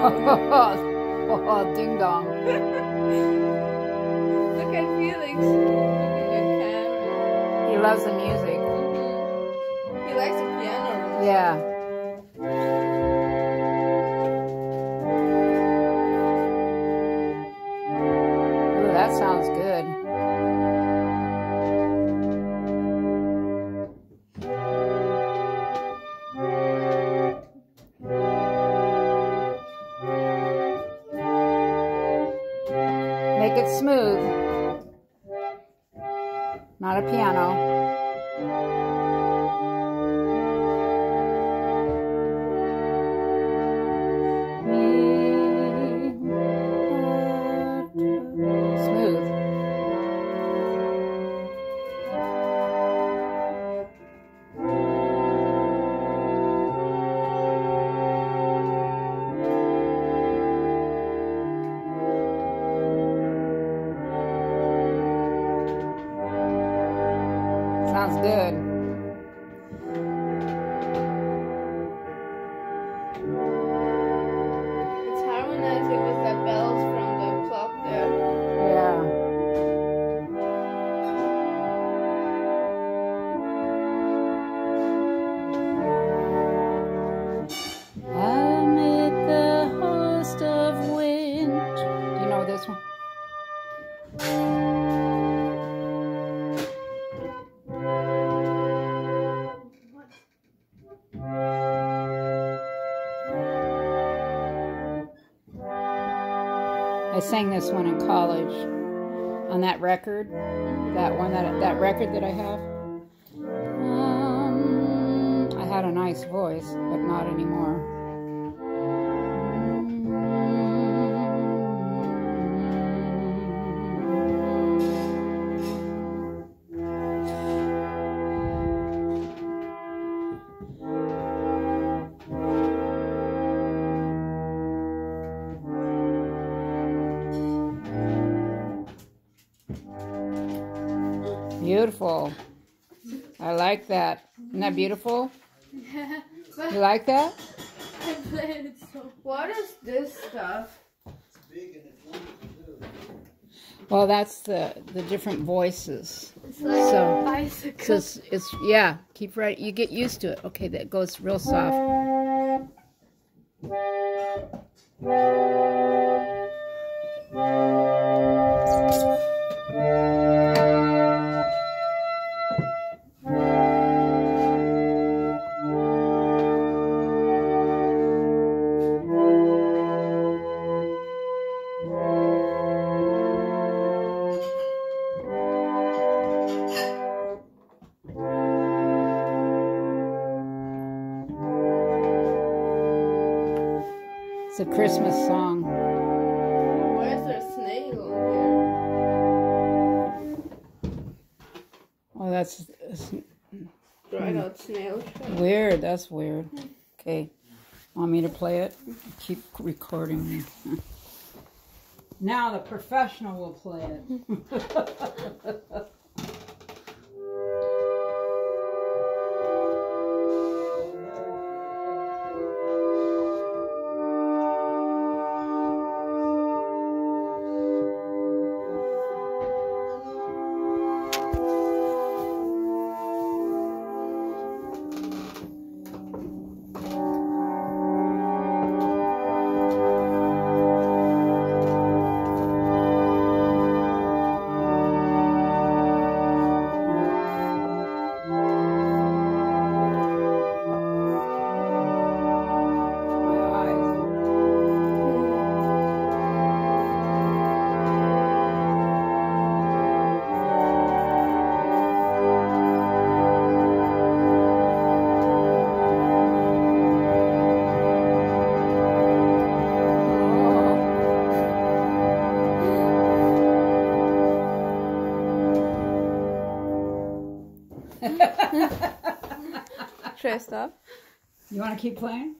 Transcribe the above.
oh, ding dong. Look at Felix. Look at your camera. He loves the music. Mm-hmm. He likes the piano. Yeah. Ooh, that sounds good. Make it smooth. Not a piano. Sounds good. I sang this one in college on that record, that one that that record that I have. Um, I had a nice voice, but not anymore. Beautiful. I like that. Isn't that beautiful? Yeah, You like that? I played it so. What is this stuff? Well, that's the the different voices. It's like So- a bicycle. So it's, it's yeah. Keep right. You get used to it. Okay, that goes real soft. It's a Christmas song. Why is there a snail on Oh, that's, that's? Dried out snail weird. That's weird. Okay, want me to play it? Keep recording. Now the professional will play it. Should I stop? You want to keep playing?